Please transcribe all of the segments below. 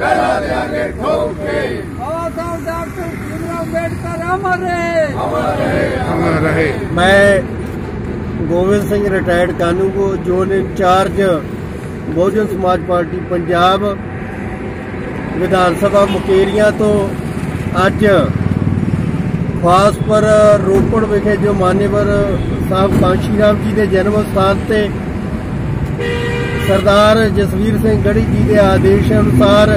కరా దేంగే ठोके बाबा साहब डॉक्टर भीमराव अम्बेडकर अमर रहे अमर रहे अमर रहे मैं गोविंद सिंह रिटायर्ड कानू को जोन इंचार्ज ਬਹੁਜਨ ਸਮਾਜ ਪਾਰਟੀ ਪੰਜਾਬ ਵਿਧਾਨ ਸਭਾ ਮੁਕੇਰੀਆਂ ਤੋਂ ਅੱਜ ਖਾਸਪਰ ਰੋਪੜ ਵਿਖੇ ਜੋ ਮਾਨੇਵਰ ਸਾਹਿਬ ਕਾਂਸ਼ੀ ਰਾਮ ਜੀ ਦੇ ਜਨਮ ਸਥਾਨ ਤੇ ਸਰਦਾਰ ਜਸਵੀਰ ਸਿੰਘ ਗੜੀ ਜੀ ਦੇ ਆਦੇਸ਼ ਅਨੁਸਾਰ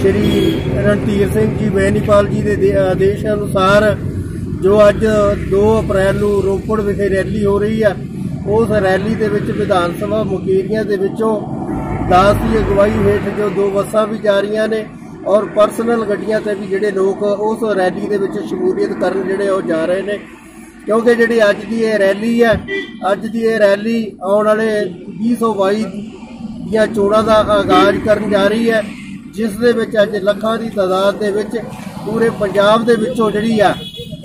ਸ਼੍ਰੀ ਰਣਧੀਰ ਸਿੰਘ ਜੀ ਬੈਨੀਪਾਲ ਜੀ ਦੇ ਦੇ ਆਦੇਸ਼ ਅਨੁਸਾਰ ਜੋ ਅੱਜ 2 ਅਪ੍ਰੈਲ ਨੂੰ ਰੋਪੜ ਵਿਖੇ ਰੈਲੀ ਹੋ ਰਹੀ ਹੈ ਉਸ ਰੈਲੀ ਦੇ ਵਿੱਚ ਵਿਧਾਨ ਸਭਾ ਮੁਕੇਰੀਆਂ ਦੇ ਵਿੱਚੋਂ ਦਾਸ ਦੀ ਅਗਵਾਈ ਹੇਠ ਜੋ ਦੋ ਬੱਸਾਂ ਵੀ ਜਾ ਰਹੀਆਂ ਨੇ ਔਰ ਪਰਸਨਲ ਗੱਡੀਆਂ ਤੇ ਵੀ ਜਿਹੜੇ ਲੋਕ ਉਸ ਰੈਲੀ ਦੇ ਵਿੱਚ ਸ਼ਮੂਲੀਅਤ ਕਰਨ ਜਿਹੜੇ ਉਹ ਜਾ ਰਹੇ ਨੇ ਕਿਉਂਕਿ ਜਿਹੜੀ ਅੱਜ ਦੀ ਇਹ ਰੈਲੀ ਹੈ ਅੱਜ ਦੀ ਇਹ ਰੈਲੀ ਆਉਣ ਵਾਲੇ 2022 ਦੀਆਂ ਚੋਣਾਂ ਦਾ ਆਗਾਜ਼ ਕਰਨ ਜਾ ਰਹੀ ਹੈ ਜਿਸ ਦੇ ਵਿੱਚ ਅੱਜ ਲੱਖਾਂ ਦੀ ਤਾਦਾਦ ਦੇ ਵਿੱਚ ਪੂਰੇ ਪੰਜਾਬ ਦੇ ਵਿੱਚੋਂ ਜਿਹੜੀ ਆ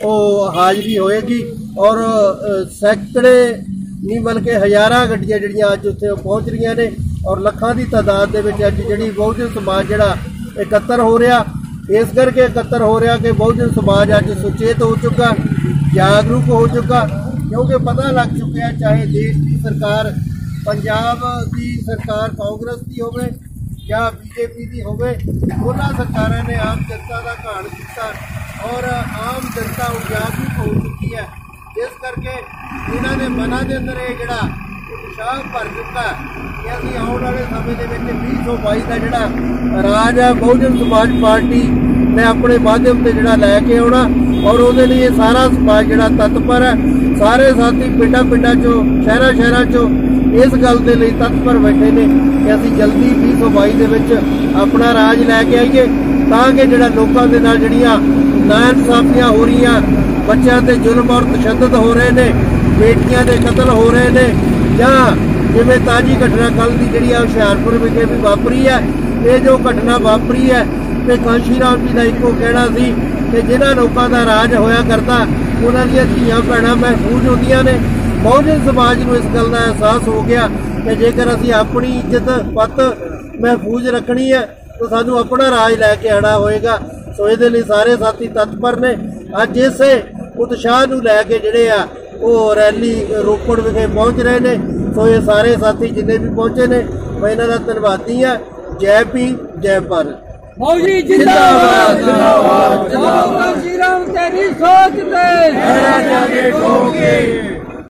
ਉਹ ਹਾਜ਼ਰੀ ਹੋਏਗੀ ਔਰ ਅ, ਸੈਂਕੜੇ ਨਹੀਂ ਬਲਕਿ ਹਜ਼ਾਰਾਂ ਗੱਡੀਆਂ ਜਿਹੜੀਆਂ ਅੱਜ ਉੱਥੇ ਪਹੁੰਚ ਰਹੀਆਂ ਨੇ ਔਰ ਲੱਖਾਂ ਦੀ ਤਾਦਾਦ ਦੇ ਵਿੱਚ ਅੱਜ ਜਿਹੜੀ ਬਹੁਜਨ ਸਮਾਜ ਜਿਹੜਾ ਇਕੱਤਰ ਹੋ ਰਿਹਾ ਇਸ ਕਰਕੇ ਇਕੱਤਰ ਹੋ ਰਿਹਾ ਕਿ ਬਹੁਜਨ ਸਮਾਜ ਅੱਜ ਸੁਚੇਤ ਹੋ ਚੁੱਕਾ। ਜਾਗਰੂਕ ਹੋ ਚੁੱਕਾ, ਕਿਉਂਕਿ ਪਤਾ ਲੱਗ ਚੁੱਕਿਆ ਚਾਹੇ ਦੇਸ਼ ਦੀ ਸਰਕਾਰ ਪੰਜਾਬ ਦੀ ਸਰਕਾਰ ਕਾਂਗਰਸ ਦੀ ਹੋਵੇ ਜਾਂ ਬੀਜੇਪੀ ਦੀ ਹੋਵੇ, ਉਹਨਾਂ ਸਰਕਾਰਾਂ ਨੇ ਆਮ ਜਨਤਾ ਦਾ ਘਾਣ ਕੀਤਾ ਔਰ ਆਮ ਜਨਤਾ ਉਜਾਗਰੂਕ ਹੋ ਚੁੱਕੀ ਹੈ। ਇਸ ਕਰਕੇ ਇਹਨਾਂ ਨੇ ਮਨਾਂ ਦੇ ਅੰਦਰ ਇਹ ਜਿਹੜਾ ਉਤਸ਼ਾਹ ਭਰ ਦਿੱਤਾ ਕਿ ਅਸੀਂ ਆਉਣ ਵਾਲੇ ਸਮੇਂ ਦੇ ਵਿੱਚ 2022 ਦਾ ਜਿਹੜਾ ਰਾਜ ਹੈ, ਬਹੁਜਨ ਸਮਾਜ ਪਾਰਟੀ ਮੈਂ ਆਪਣੇ ਮਾਧਿਅਮ ਤੇ ਜਿਹੜਾ ਲੈ ਕੇ ਆਉਣਾ ਔਰ ਉਹਦੇ ਲਈ ਇਹ ਸਾਰਾ ਸਮਾਜ ਜਿਹੜਾ ਤਤਪਰ ਹੈ। ਸਾਰੇ ਸਾਥੀ ਪਿੰਡਾਂ ਪਿੰਡਾਂ ਚੋਂ, ਸ਼ਹਿਰਾਂ ਸ਼ਹਿਰਾਂ ਚੋਂ ਇਸ ਗੱਲ ਦੇ ਲਈ ਤਤਪਰ ਬੈਠੇ ਨੇ ਕਿ ਅਸੀਂ ਜਲਦੀ 2022 ਦੇ ਵਿੱਚ ਆਪਣਾ ਰਾਜ ਲੈ ਕੇ ਆਈਏ ਤਾਂ ਕਿ ਜਿਹੜਾ ਲੋਕਾਂ ਦੇ ਨਾਲ ਜਿਹੜੀਆਂ ਨਾਇਨਸਾਫੀਆਂ ਹੋ ਰਹੀਆਂ, ਬੱਚਿਆਂ ਤੇ ਜ਼ੁਲਮ ਔਰ ਤਸ਼ੱਦਦ ਹੋ ਰਹੇ ਨੇ, ਬੇਟੀਆਂ ਦੇ ਕਤਲ ਹੋ ਰਹੇ ਨੇ ਜਾਂ ਜਿਵੇਂ ਤਾਜੀ ਘਟਨਾ ਕੱਲ ਦੀ ਜਿਹੜੀ ਆ ਹੁਸ਼ਿਆਰਪੁਰ ਵਿਖੇ ਵੀ ਵਾਪਰੀ ਹੈ, ਇਹ ਜੋ ਘਟਨਾ ਵਾਪਰੀ ਹੈ ਤੇ ਕਾਂਸ਼ੀ ਰਾਮ ਜੀ ਦਾ ਇੱਕੋ ਕਹਿਣਾ ਸੀ ਕਿ ਜਿਨ੍ਹਾਂ ਲੋਕਾਂ ਦਾ ਰਾਜ ਹੋਇਆ ਕਰਦਾ, ਉਹਨਾਂ ਦੀਆਂ ਧੀਆਂ ਭੈਣਾਂ ਮਹਿਫੂਜ਼ ਹੁੰਦੀਆਂ ਨੇ। ਬਹੁਜਨ ਸਮਾਜ ਨੂੰ ਇਸ ਗੱਲ ਦਾ ਅਹਿਸਾਸ ਹੋ ਗਿਆ ਕਿ ਜੇਕਰ ਅਸੀਂ ਆਪਣੀ ਇੱਜ਼ਤ, ਪੱਤ ਮਹਿਫੂਜ਼ ਰੱਖਣੀ ਹੈ, ਤਾਂ ਸਾਨੂੰ ਆਪਣਾ ਰਾਜ ਲੈ ਕੇ ਆਣਾ ਹੋਏਗਾ। ਸੋ ਇਹਦੇ ਲਈ ਸਾਰੇ ਸਾਥੀ ਤਤਪਰ ਨੇ। ਅੱਜ ਇਸੇ ਉਤਸ਼ਾਹ ਨੂੰ ਲੈ ਕੇ ਜਿਹੜੇ ਆ, ਉਹ ਰੈਲੀ ਰੋਪੜ ਵਿਖੇ ਪਹੁੰਚ ਰਹੇ ਨੇ। ਸੋ ਇਹ ਸਾਰੇ ਸਾਥੀ ਜਿੰਨੇ ਵੀ ਪਹੁੰਚੇ ਨੇ, ਮੈਂ ਇਹਨਾਂ ਦਾ ਧੰਨਵਾਦੀ ਆ ਜੈ ਭੀਮ, ਜੈ ਭਾਰਤ। 好一进道，